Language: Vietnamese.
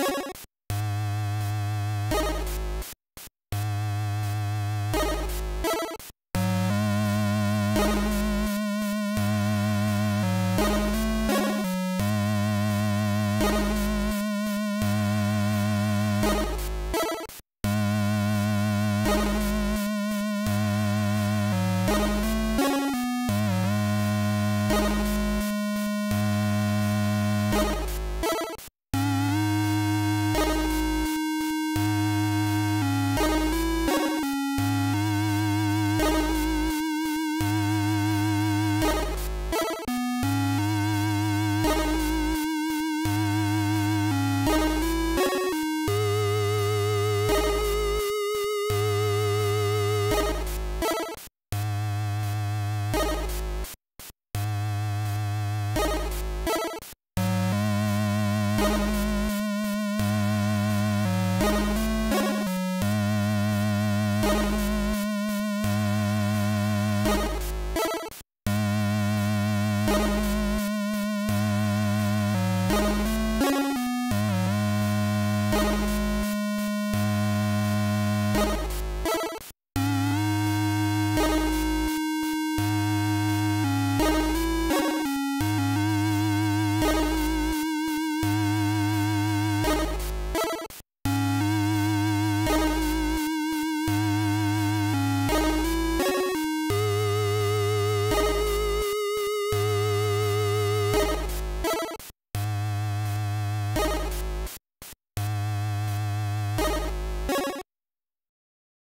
you.